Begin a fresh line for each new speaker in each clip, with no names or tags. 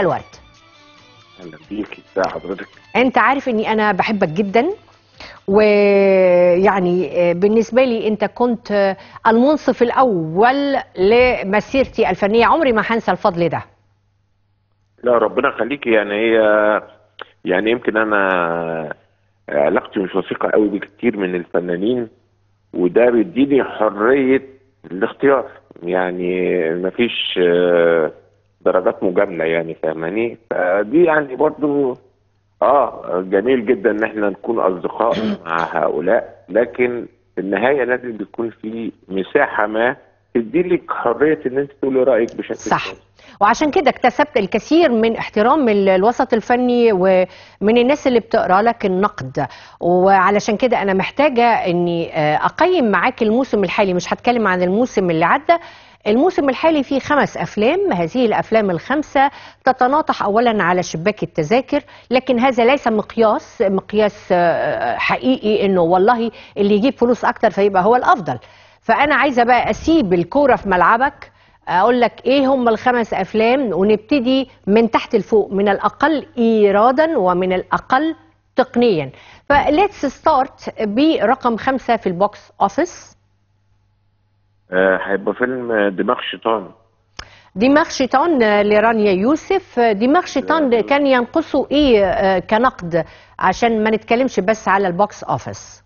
الورد
أهلا بيكي ازي حضرتك.
أنت عارف إني أنا بحبك جدا ويعني بالنسبة لي أنت كنت المنصف الأول لمسيرتي الفنية. عمري ما هنسى الفضل ده.
لا ربنا يخليكي يعني هي يعني يمكن أنا علاقتي مش وثيقة قوي بكتير من الفنانين وده بيديني حرية الاختيار. يعني مفيش آه، درجات مجاملة يعني فاهماني؟ فدي يعني برضو آه جميل جدا إن إحنا نكون أصدقاء مع هؤلاء لكن في النهاية لازم يكون في مساحة ما تدي لك حرية إن أنت تقولي رأيك بشكل
صح.
كويس.
وعشان كده اكتسبت الكثير من احترام ال- الوسط الفني ومن الناس اللي بتقرأ لك النقد. وعلشان كده أنا محتاجة إني آه، أقيم معاك الموسم الحالي. مش هتكلم عن الموسم اللي عدى الموسم الحالي فيه خمس أفلام. هذه الأفلام الخمسة تتناطح اولا على شباك التذاكر لكن هذا ليس مقياس مقياس آه، حقيقي إنه والله اللي يجيب فلوس أكتر فيبقى هو الأفضل. فأنا عايزة بقى أسيب الكورة في ملعبك أقول لك إيه هم الخمس أفلام ونبتدي من تحت لفوق من الأقل إيرادا ومن الأقل تقنيا. ف let's start برقم خمسة في ال box office
آه، هيبقى فيلم دماغ شيطان.
دماغ شيطان آه، لرانيا يوسف. آه، دماغ شيطان كان ينقصه إيه آه، كنقد؟ عشان ما نتكلمش بس على ال box
office.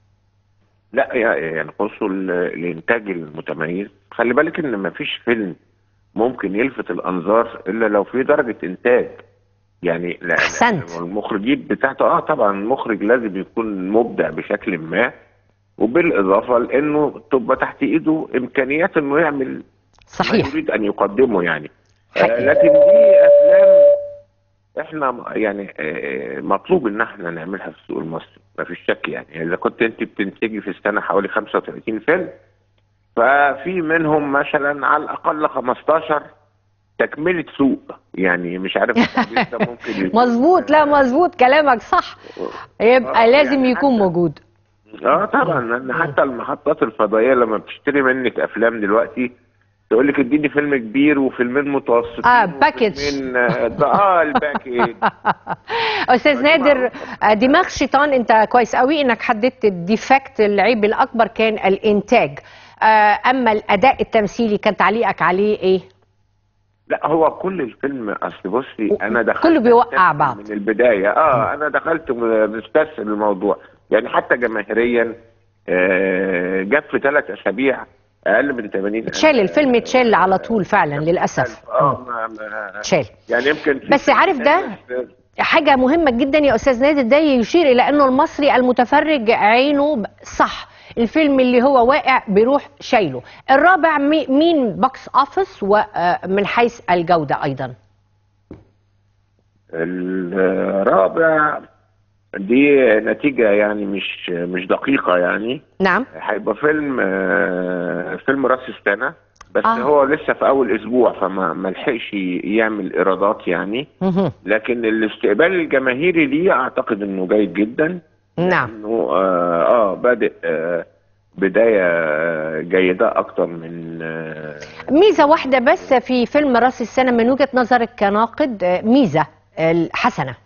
لا ينقصه ال- الإنتاج المتميز. خلي بالك إن مفيش فيلم ممكن يلفت الأنظار إلا لو في درجة إنتاج. يعني لا
أحسنت.
المخرجين بتاعته آه طبعا المخرج لازم يكون مبدع بشكل ما. وبالإضافة لإنه تبقى تحت إيده إمكانيات إنه يعمل ما
صحيح
يريد أن يقدمه يعني. آه
حقيقي.
لكن دي أفلام إحنا يعني آه، مطلوب إن إحنا نعملها في السوق المصري. ما فيش شك يعني. إذا كنت أنت بتنتجي في السنة حوالي 35 فيلم ففي منهم مثلا على الأقل 15 تكملة سوق. يعني مش عارف ممكن
مظبوط. لا مظبوط كلامك صح. يبقى
آه،
لازم
يعني
يكون موجود.
آه طبعا. لأن حتى المحطات الفضائية لما بتشتري منك أفلام دلوقتي تقول لك اديني فيلم كبير وفيلمين متوسطين
آه، package.
وفيلمين، آه، آه ال package
أستاذ نادر آه، دماغ شيطان أنت كويس قوي إنك حددت ال defect العيب الأكبر كان الإنتاج. آه، أما الأداء التمثيلي كان تعليقك عليه إيه؟
لا هو كل الفيلم أصل بصي أنا دخلت
كله بيوقع بعض.
من البداية. آه أنا دخلت مستسلم الموضوع. يعني حتى جماهيريا آه جاب في ثلاث أسابيع أقل من 80
اتشال الفيلم اتشال على طول فعلا للأسف.
آه ما ما
اتشال
يعني يمكن
بس عارف ده؟ حاجة مهمة جدا يا أستاذ نادر ده يشير إلى أنه المصري المتفرج عينه صح. الفيلم اللي هو واقع بيروح شايله. الرابع مي- مين؟ box office ومن حيث الجودة أيضا.
الرابع دي نتيجة يعني مش مش دقيقة يعني.
نعم.
هيبقى فيلم آه، فيلم راس السنة بس
آه.
هو لسه في أول أسبوع فما ما لحقش يعمل إيرادات يعني. لكن الاستقبال الجماهيري ليه أعتقد إنه جيد جدا.
نعم.
إنه آه, آه بادئ آه بداية آه، جيدة أكتر من آه
ميزة واحدة بس في فيلم راس السنة من وجهة نظرك كناقد ميزة الحسنة.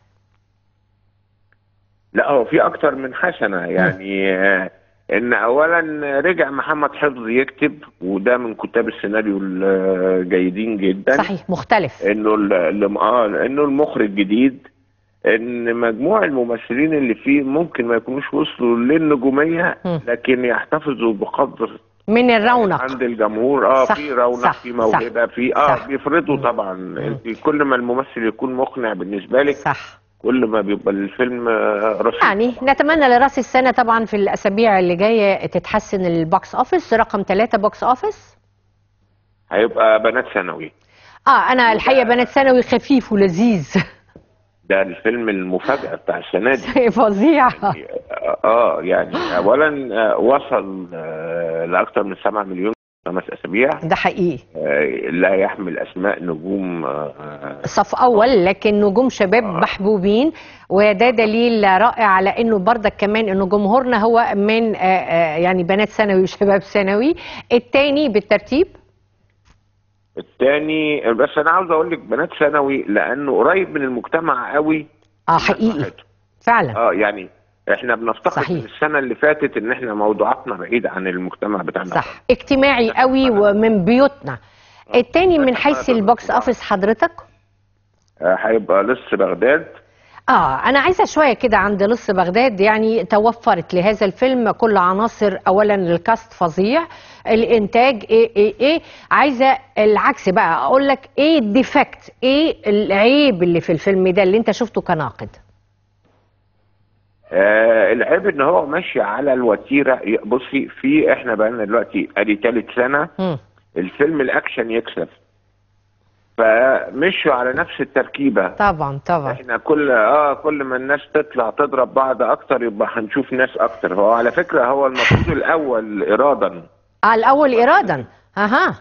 لا هو في أكتر من حسنة. يعني آه، إن اولا رجع محمد حفظ يكتب وده من كتاب السيناريو الجيدين جدا.
صحيح مختلف.
إنه آه إنه المخرج جديد إن مجموع الممثلين اللي فيه ممكن ما يكونوش وصلوا
للنجومية.
لكن يحتفظوا بقدر
من الرونق.
عند الجمهور. آه
صح،
في رونق
صح،
في موهبة في
آه.
بيفرضوا طبعا. كل ما الممثل يكون مقنع بالنسبة لك
صح.
كل ما بيبقى الفيلم آه، رشيق
يعني نتمنى لرأس السنة طبعا في الأسابيع اللي جاية تتحسن ال box office. رقم ثلاثة box office.
هيبقى بنات ثانوي.
آه أنا الحقيقة بنات ثانوي خفيف ولذيذ.
ده الفيلم المفاجأة بتاع السنة دي.
فظيع.
آه يعني اولا آه، وصل آه، لاكثر من 7 مليون خمس أسابيع.
ده حقيقي.
آه، لا يحمل أسماء نجوم آه،
صف أول لكن نجوم شباب محبوبين وده دليل رائع على إنه بردك كمان إنه جمهورنا هو من آه، آه، يعني بنات ثانوي وشباب ثانوي. التاني بالترتيب؟
الثاني بس أنا عاوز أقول لك بنات ثانوي لأنه قريب من المجتمع قوي.
آه حقيقي. فعلا.
آه يعني إحنا بنفتقد
صحيح.
السنة اللي فاتت إن إحنا موضوعاتنا بعيد عن المجتمع بتاعنا.
صح. اجتماعي قوي ومن بيوتنا. التاني من حيث ال box office حضرتك؟
آه، هيبقى لص بغداد.
آه أنا عايزة شوية كده عند لص بغداد يعني توفرت لهذا الفيلم كل عناصر اولا ال cast فظيع الإنتاج إيه إيه إيه عايزة العكس بقى أقول لك إيه ال defect إيه العيب اللي في الفيلم ده اللي أنت شفته كناقد؟
آه العيب إن هو ماشي على الوتيرة. بصي في إحنا بقالنا دلوقتي أدي ثالث سنة.
مم.
الفيلم الأكشن يكسب. فمشوا على نفس التركيبة.
طبعا طبعا.
إحنا كل آه كل ما الناس تطلع تضرب بعض أكتر يبقى هنشوف ناس أكتر. هو على فكرة هو المفروض الأول إيرادا.
آه الأول إيرادا. أها.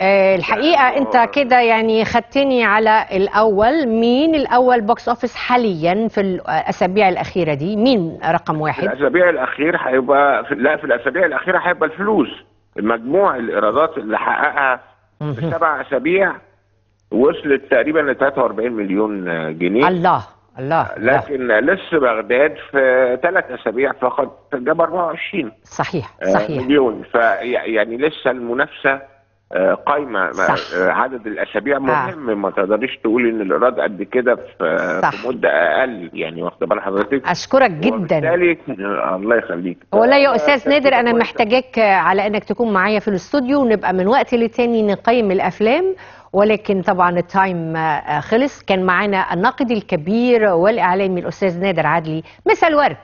الحقيقة أنت كده يعني خدتني على الأول. مين الأول box office حاليا في الأسابيع الأخيرة دي؟ مين رقم
في
واحد؟
الأسابيع الأخير هيبقى في لا في الأسابيع الأخيرة هيبقى الفلوس. مجموع الإيرادات اللي حققها في. سبع أسابيع وصلت تقريبا ل 43 مليون جنيه.
الله الله الله.
لكن لسه بغداد في ثلاث أسابيع فقط جاب 24
صحيح
آه،
صحيح.
مليون. فيعني لسه المنافسة آه، قايمة. ما-
صح.
آه، عدد الأسابيع مهم. ما تقدريش تقولي إن الإيراد قد كده في
صح.
في مدة أقل يعني واخدة بال حضرتك.
أشكرك جدا.
آه، الله يخليك.
ولا يا
آه،
أستاذ نادر
أنا.
محتاجاك على إنك تكون معايا في الاستوديو ونبقى من وقت لتاني نقيم الأفلام. ولكن طبعا التايم آه، خلص. كان معانا الناقد الكبير والإعلامي الأستاذ نادر عدلي. مساء الورد.